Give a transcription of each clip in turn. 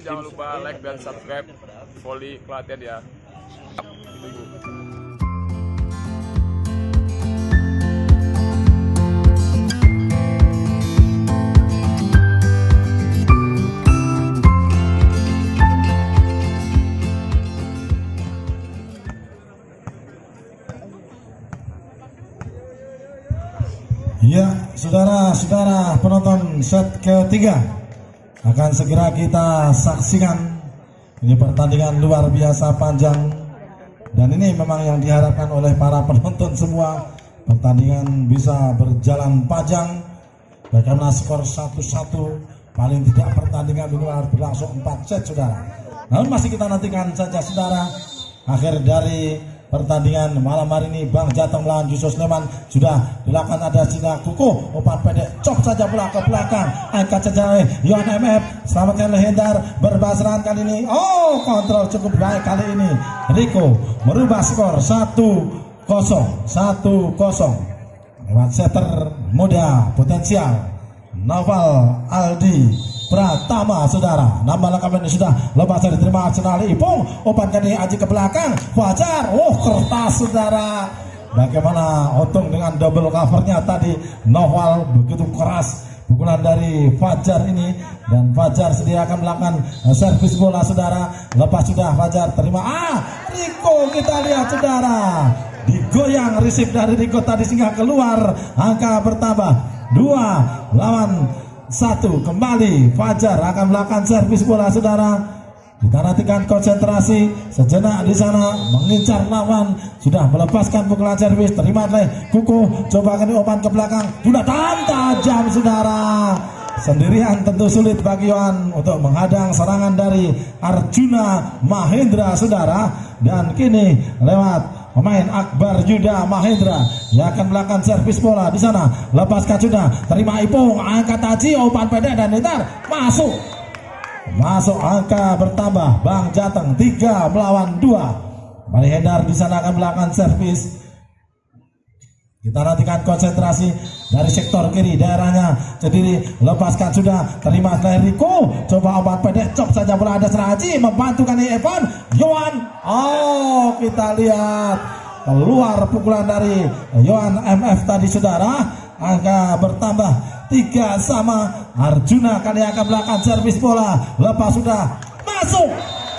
jangan lupa like dan subscribe Volley Klaten ya. Tunggu. Ya, saudara-saudara penonton set ketiga akan segera kita saksikan. Ini pertandingan luar biasa panjang dan ini memang yang diharapkan oleh para penonton semua. Pertandingan bisa berjalan panjang. Bagaimana skor 1-1 paling tidak pertandingan ini harus berlangsung 4 set saudara. Namun masih kita nantikan saja saudara akhir dari pertandingan malam hari ini Bang Jateng melawan Yusuf Sleman. Sudah dilakukan ada Cina Kuku umpan pendek cok saja bola ke belakang. Angkat saja Yohan MF selamatkan Lehendar berbasiran kali ini. Oh kontrol cukup baik kali ini. Riko merubah skor 1 kosong 1 kosong. Lewat setter muda potensial Noval Aldi Pratama saudara. Nama lengkap ini sudah lepas dari terima Senali Ipung umpan kali Aji ke belakang. Fajar oh kertas saudara. Bagaimana untung dengan double covernya tadi. Noval begitu keras. Pukulan dari Fajar ini. Dan Fajar sedia akan melakukan servis bola saudara. Lepas sudah Fajar terima. Ah Riko kita lihat saudara. Digoyang receive dari Riko tadi sehingga keluar. Angka bertambah. Dua lawan satu. Kembali Fajar akan melakukan servis bola saudara. Kita nantikan konsentrasi. Sejenak di sana mengincar lawan. Sudah melepaskan pukulan servis. Terima oleh Kuku coba kali umpan ke belakang. Sudah tajam saudara. Sendirian tentu sulit bagi Yohan untuk menghadang serangan dari Arjuna Mahendra saudara. Dan kini lewat pemain Akbar Yuda Mahendra yang akan melakukan servis bola di sana. Lepaskan sudah terima Ipung angkat Haji umpan pendek dan netar masuk. Masuk angka bertambah Bang Jateng 3 melawan 2 Mari Hendar di sana akan melakukan servis kita nantikan konsentrasi dari sektor kiri daerahnya. Sendiri lepaskan sudah terima dari Riko coba obat pendek cok saja bola ada Seraji membantu kali Evan Yohan. Oh kita lihat. Keluar pukulan dari Yohan MF tadi saudara. Angka bertambah tiga sama. Arjuna kali akan melakukan servis bola. Lepas sudah masuk.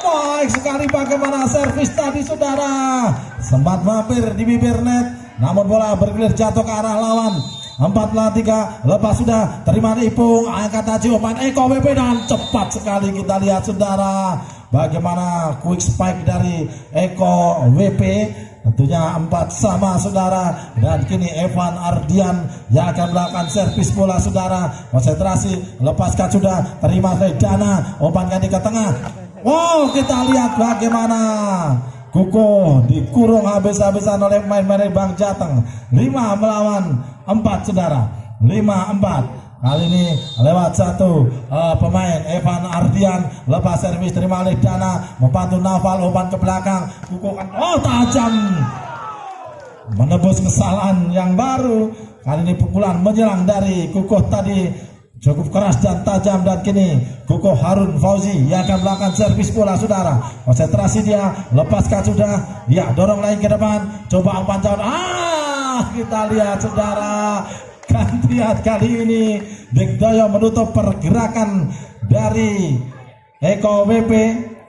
Baik sekali bagaimana servis tadi saudara. Sempat mampir di bibir net namun bola bergulir jatuh ke arah lawan. Empat lawan tiga. Lepas sudah terima Ipung. Angkat Haji umpan Eko WP dan cepat sekali kita lihat saudara. Bagaimana quick spike dari Eko WP. Tentunya empat sama saudara Dan kini Evan Ardian Yang akan melakukan servis bola saudara Konsentrasi Lepaskan sudah Terima dari Dana Umpan ganti ke tengah Wow kita lihat bagaimana Kuko dikurung habis-habisan oleh pemain-pemain Bang Jateng. 5 melawan 4 saudara. 5 4. Kali ini lewat satu uh, pemain Evan Ardian lepas servis terima oleh Dana membantu Naval umpan ke belakang Kuko kan oh tajam menebus kesalahan yang baru kali ini pukulan menyerang dari Kuko tadi cukup keras dan tajam dan kini Koko Harun Fauzi yang akan melakukan servis bola saudara. Konsentrasi dia lepaskan sudah. Ya dorong lagi ke depan. Coba umpan jauh ah kita lihat saudara. Gantian kali ini. Dikdoyo menutup pergerakan dari Eko WP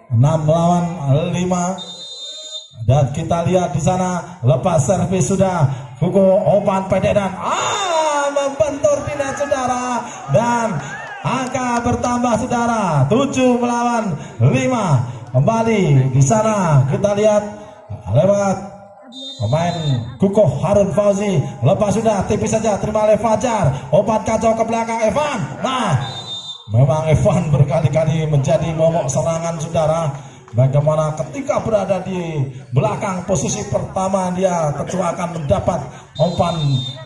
6 lawan 5 dan kita lihat di sana lepas servis sudah. Koko umpan pendek dan ah saudara dan angka bertambah saudara. 7 melawan 5 kembali di sana kita lihat lewat pemain Kuko Harun Fauzi. Lepas sudah tipis saja. Terima oleh Fajar. Obat kacau ke belakang Evan. Nah memang Evan berkali-kali menjadi momok serangan saudara. Bagaimana ketika berada di belakang posisi pertama dia tentu akan mendapat umpan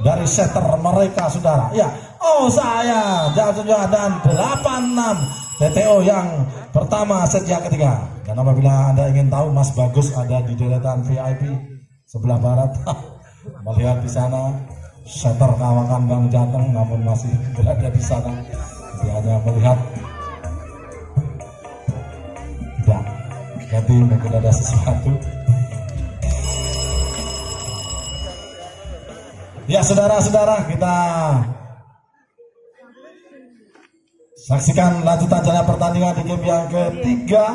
dari setter mereka saudara. Ya, oh saya Jatuh dan 86 TTO yang pertama set yang ketiga. Dan apabila Anda ingin tahu Mas Bagus ada di deretan VIP sebelah barat. Melihat di sana setter kawakan Bang Jateng namun masih berada di sana. Dia hanya melihat Ganti mungkin ada sesuatu. Ya saudara-saudara kita saksikan lanjutan jalan pertandingan di game yang ketiga.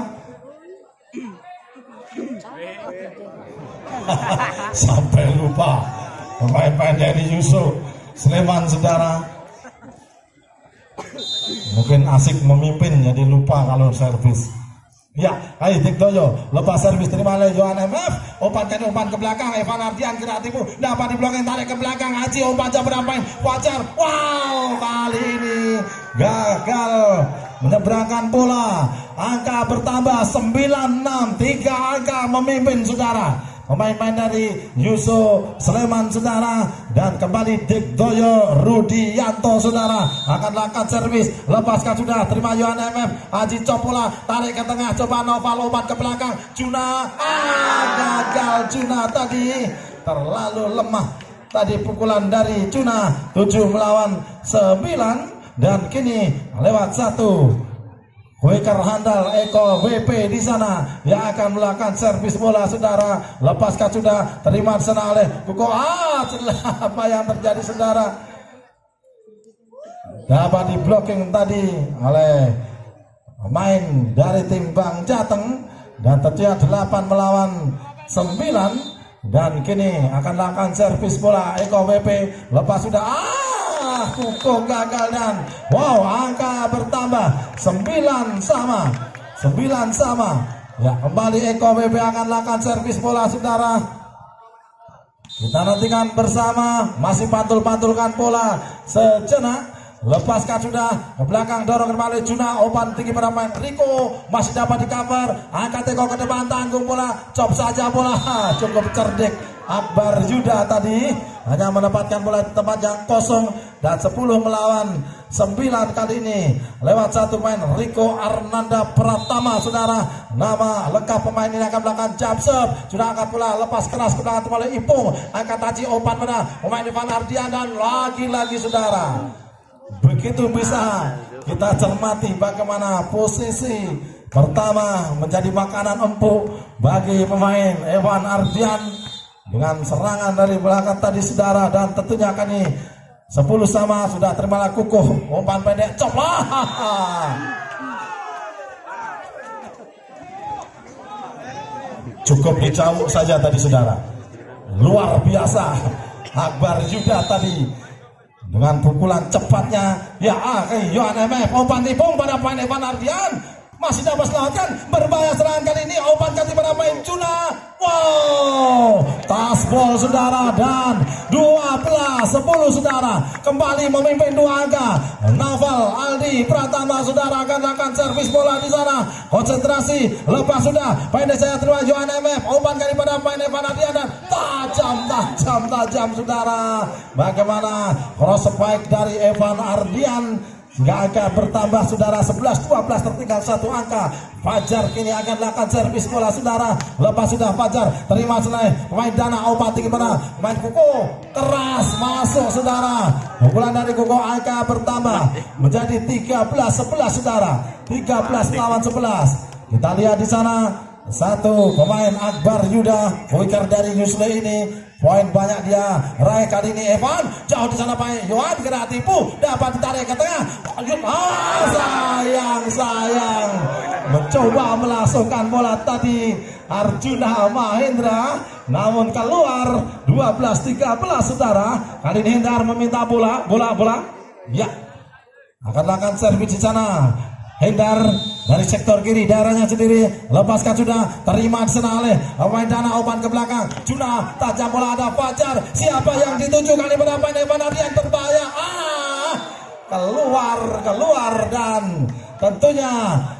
Sampai lupa pemain-pemain dari Yusuf Sleman saudara. Mungkin asik memimpin jadi lupa kalau servis. Ya, ayo Dik Doyo, lepas servis terima oleh Johan MF, umpan ke umpan ke belakang, Evan Ardian kreatifmu dapat diblokir tarik ke belakang, Haji umpan jam berapa wajar, wow kali ini gagal. Menyeberangkan bola, angka bertambah 96, tiga angka memimpin saudara pemain-pemain dari Yusuf Sleman saudara. Dan kembali Dik Doyo Rudianto saudara. Akan lakukan servis. Lepaskan sudah. Terima Yohan MF Haji Copola tarik ke tengah. Coba Noval obat ke belakang. Juna. Ah gagal Juna tadi. Terlalu lemah. Tadi pukulan dari Juna. 7 melawan 9 dan kini lewat satu Weker handal Eko WP di sana. Yang akan melakukan servis bola saudara. Lepaskan sudah terima di sana oleh Kuko ah apa yang terjadi saudara? Dapat di blocking tadi oleh pemain dari tim Bang Jateng. Dan tentunya 8 melawan 9 dan kini akan melakukan servis bola Eko WP lepas sudah ah Kuko gagal dan wow angka bertambah. 9 sama. 9 sama. Ya kembali Eko BB akan lakukan servis bola saudara. Kita nantikan bersama. Masih pantul-pantulkan bola sejenak. Lepaskan sudah. Ke belakang dorong kembali Juna. Opan tinggi pada main Riko. Masih dapat di cover. Angkat Eko ke depan. Tanggung bola. Cop saja bola. Cukup cerdik Akbar Yuda tadi hanya menempatkan bola di tempat yang kosong dan 10 melawan 9 kali ini. Lewat satu main Riko Arnanda Pratama saudara. Nama lengkap pemain ini akan melakukan jump serve sudah angkat bola lepas keras ke belakang kembali Ipung angkat taji opan pada pemain Ivan Ardian dan lagi-lagi saudara. Begitu bisa kita cermati bagaimana posisi pertama menjadi makanan empuk bagi pemain Evan Ardian dengan serangan dari belakang tadi saudara dan tentunya akan ini 10 sama sudah terima kukuh. Umpan pendek coplah cukup dicamuk saja tadi saudara. Luar biasa. Akbar juga tadi. Dengan pukulan cepatnya ya ah Yohan MF umpan tipung pada Evan Ardian masih dapat selamatkan berbahaya serangan kali ini. Umpan kali pada main Cuna wow tasbol saudara dan 12 10 saudara. Kembali memimpin dua angka. Naval Aldi Pratama saudara akan akan servis bola di sana. Konsentrasi lepas sudah. Pendek saya terima Johan MF umpan kali pada main Evan Adian dan tajam tajam tajam saudara. Bagaimana cross spike dari Evan Ardian Hingga angka bertambah saudara 11-12 tertinggal satu angka. Fajar kini akan lakukan servis bola saudara. Lepas sudah Fajar terima senai pemain dana obat tinggi mana main kuku keras masuk saudara. Pukulan dari kuku angka bertambah menjadi 13-11 saudara. 13 lawan 11. Kita lihat di sana satu pemain Akbar Yuda Wicker dari Yusle ini. Poin banyak dia raih kali ini Evan. Jauh di sana Pak Yohan kena tipu. Dapat ditarik ke tengah. Ah, sayang sayang. Mencoba melangsungkan bola tadi Arjuna Mahendra. Namun keluar 12-13 saudara. Kali ini Hendar meminta bola bola bola. Ya. Akan lakukan servis di sana Hendar dari sektor kiri daerahnya sendiri. Lepaskan sudah terima sana oleh pemain dana opan ke belakang. Juna tajam bola ada Fajar. Siapa yang dituju kali berapa ini yang berbahaya. Ah keluar keluar dan tentunya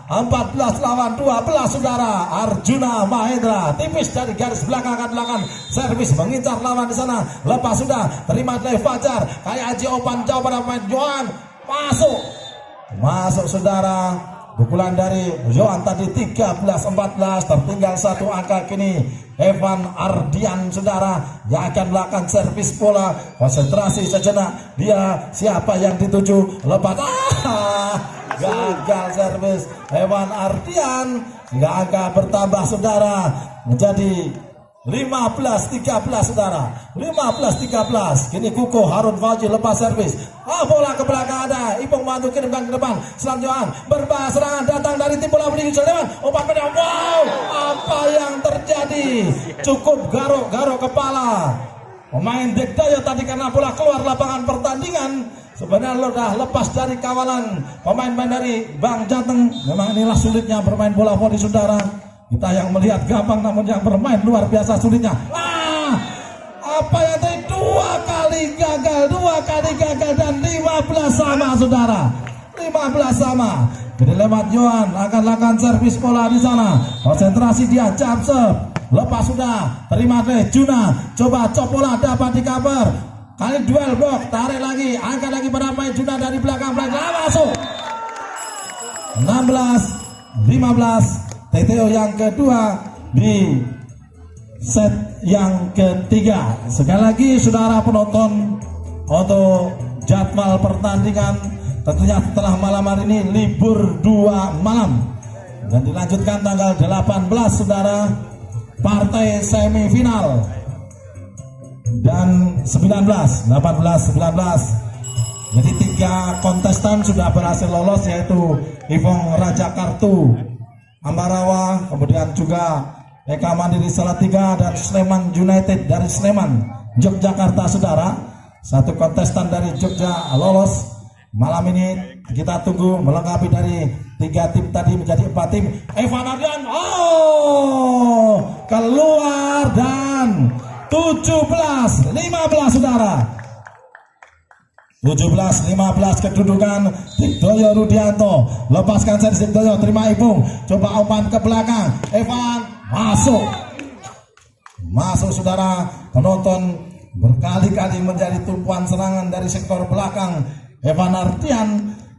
14 lawan 12 saudara. Arjuna Mahendra tipis dari garis belakang akan belakang. Servis mengincar lawan di sana. Lepas sudah terima dari Fajar. Kayak Aji Opan jauh pada pemain Johan. Masuk Masuk saudara. Pukulan dari Johan tadi 13-14 tertinggal satu angka kini. Evan Ardian saudara yang akan melakukan servis bola. Konsentrasi sejenak dia siapa yang dituju? Lepas. Ah gagal servis Evan Ardian. Sehingga angka bertambah saudara menjadi 15-13 saudara. 15-13 kini Kuko Harun Fauji lepas servis. Ah bola ke belakang ada Ipong Mantu kirimkan ke depan. Selanjutnya berbahas serangan datang dari tim bola beli Sulaiman umpan pedang wow! Apa yang terjadi? Cukup garuk-garuk kepala. Pemain Dekdaya tadi karena bola keluar lapangan pertandingan. Sebenarnya sudah lepas dari kawalan pemain-pemain dari Bang Jateng. Memang inilah sulitnya bermain bola voli saudara kita yang melihat gampang namun yang bermain luar biasa sulitnya. Ah, apa yang tadi dua kali gagal, dua kali gagal dan 15 sama saudara. 15 sama. Jadi lewat Johan akan lakukan servis bola di sana. Konsentrasi dia jump. Lepas sudah terima deh Juna. Coba cop bola dapat di cover. Kali duel blok, tarik lagi, angkat lagi pada main Juna dari belakang belakang masuk. 16 15 TTO yang kedua di set yang ketiga. Sekali lagi saudara penonton untuk jadwal pertandingan tentunya setelah malam hari ini libur dua malam. Dan dilanjutkan tanggal 18 saudara partai semifinal. Dan 19 18 19 jadi tiga kontestan sudah berhasil lolos yaitu Ivong Raja Kartu Ambarawa, kemudian juga Eka Mandiri Salatiga dan Sleman United dari Sleman, Yogyakarta saudara. Satu kontestan dari Jogja lolos. Malam ini kita tunggu melengkapi dari tiga tim tadi menjadi empat tim. Evan Ardian, oh keluar dan 17 15 saudara 17-15 kedudukan Dikdoyo Rudianto. Lepaskan seri Dikdoyo terima Ipung coba umpan ke belakang. Evan masuk. Masuk saudara. Penonton berkali-kali menjadi tumpuan serangan dari sektor belakang. Evan Artian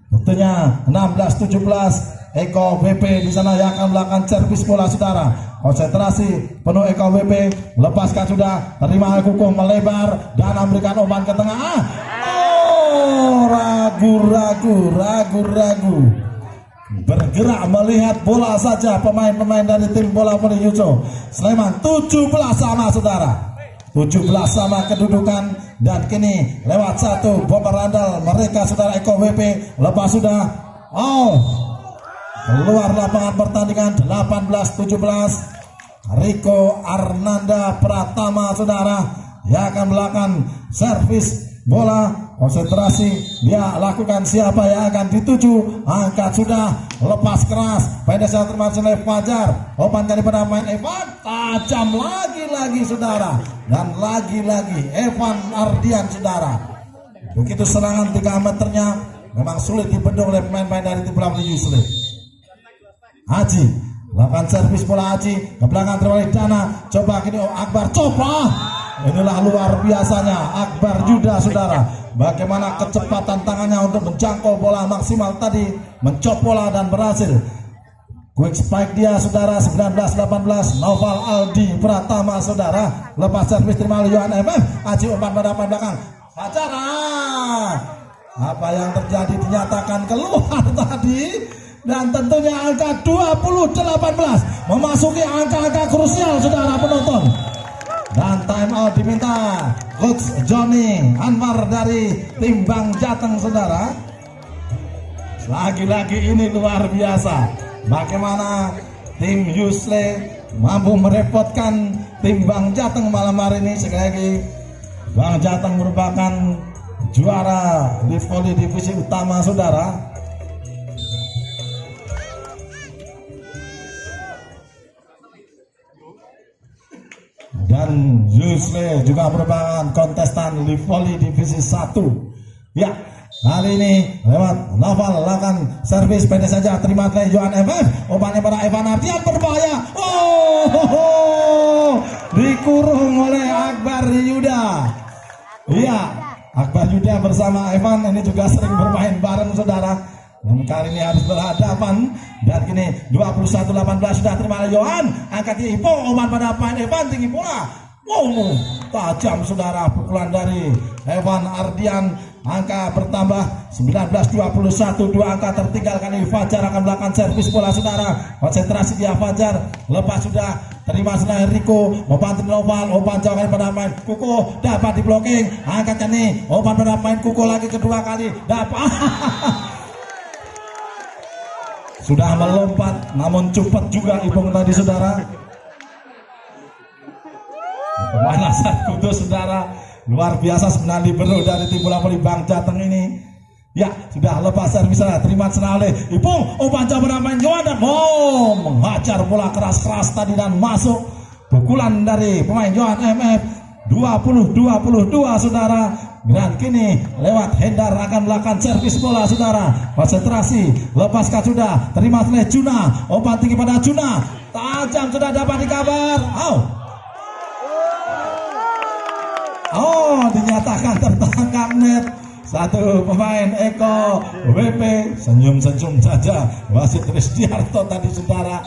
tentunya 16-17 Eko BP di sana yang akan melakukan servis bola saudara. Konsentrasi penuh Eko BP lepaskan sudah terima hukum melebar dan memberikan umpan ke tengah. Ah, ragu-ragu, ragu-ragu. Bergerak melihat bola saja pemain-pemain dari tim bola voli Yujo. Sleman 17 sama saudara. 17 sama kedudukan dan kini lewat satu bomber andal mereka saudara Eko WP lepas sudah oh keluar lapangan pertandingan 18-17 Riko Arnanda Pratama saudara yang akan melakukan servis bola konsentrasi dia lakukan siapa yang akan dituju. Angkat sudah lepas keras. Pada saat termasuk Fajar. Opan kali pada main Evan tajam lagi-lagi saudara. Dan lagi-lagi Evan Ardian saudara. Begitu serangan 3 meternya memang sulit dibendung oleh pemain-pemain dari tim Pelam Yusli Haji lakukan servis bola Haji. Ke belakang terwali Dana. Coba kini Akbar coba inilah luar biasanya Akbar Yuda saudara. Bagaimana kecepatan tangannya untuk menjangkau bola maksimal tadi, mencop bola dan berhasil. Quick spike dia saudara 19-18 Noval Aldi Pratama saudara. Lepas servis terima oleh Yohan MM Aji umpan pada belakang. Facara apa yang terjadi dinyatakan keluar tadi. Dan tentunya angka 20-18 memasuki angka-angka krusial saudara penonton dan time out diminta Coach Johnny Anwar dari Timbang Jateng saudara. Lagi-lagi ini luar biasa. Bagaimana tim Yusle mampu merepotkan Timbang Jateng malam hari ini? Sekali lagi Bang Jateng merupakan juara di voli divisi utama saudara dan juga merupakan kontestan di volley divisi 1 ya kali ini lewat Novel lakukan servis pendek saja. Terima kasih Johan FF umpannya pada Evan Artian berbahaya oh, oh, oh, dikurung oleh Akbar Yuda. Iya Akbar Yuda bersama Evan ini juga sering bermain bareng saudara. Namun kali ini harus berhadapan. Dan kini 21-18 sudah terima oleh Johan. Angkat Ipo Oman pada Pan Evan tinggi pula wow tajam saudara pukulan dari Evan Ardian angka bertambah 19-21 dua angka tertinggal kali Fajar akan melakukan servis bola saudara. Konsentrasi dia Fajar. Lepas sudah terima serangan Riko membantu Noval umpan jauhkan pada main Kuko. Dapat di blocking. Angkatnya nih umpan pada main Kuko lagi kedua kali. Dapat. Sudah melompat namun cepat juga Ipung tadi saudara pemanasan kudus saudara luar biasa sebenarnya libero dari tim bola voli Bang Jateng ini. Ya sudah lepas servis sana. Terima Ipung umpan jauh bermain Johan dan mau menghajar bola keras-keras tadi dan masuk. Pukulan dari pemain Johan MF 20-22 saudara. Dan kini lewat Hendar akan melakukan servis bola saudara. Konsentrasi lepaskan sudah. Terima oleh Juna. Umpan tinggi pada Juna. Tajam sudah dapat dikabar. Oh oh dinyatakan tertangkap net. Satu pemain Eko WP senyum-senyum saja. Wasit Kristiarto tadi saudara.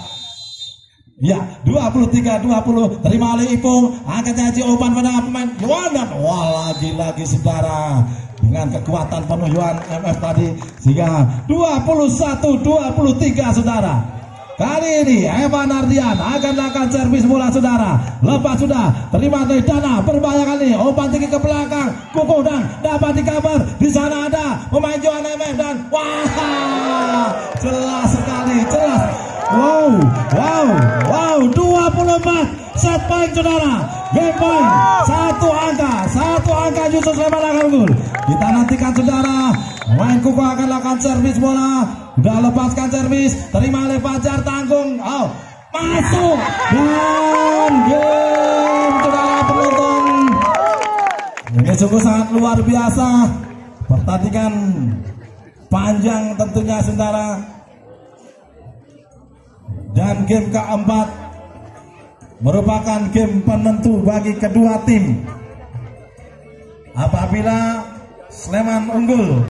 Ya, 23-20 terima oleh Ipung. Angkat haji umpan pada pemain Yuan dan wah lagi-lagi saudara. Dengan kekuatan penuh Yuan MF tadi. Sehingga 21-23 saudara Kali ini Evan Ardian akan melakukan servis bola saudara Lepas sudah terima dari Dana berbahaya kali umpan tinggi ke belakang Kuku dan dapat dikabar di sana ada pemain Johan MF dan wah jelas sekali jelas Wow, wow, wow, 24 set point saudara. Game point, satu angka, satu angka Yusuf Sleman akan unggul. Kita nantikan saudara, main kuku akan lakukan servis bola. Sudah lepaskan servis, terima oleh Fajar tanggung. Oh, masuk dan game saudara penonton. Ini sungguh sangat luar biasa. Pertandingan panjang tentunya saudara dan game keempat merupakan game penentu bagi kedua tim apabila Sleman unggul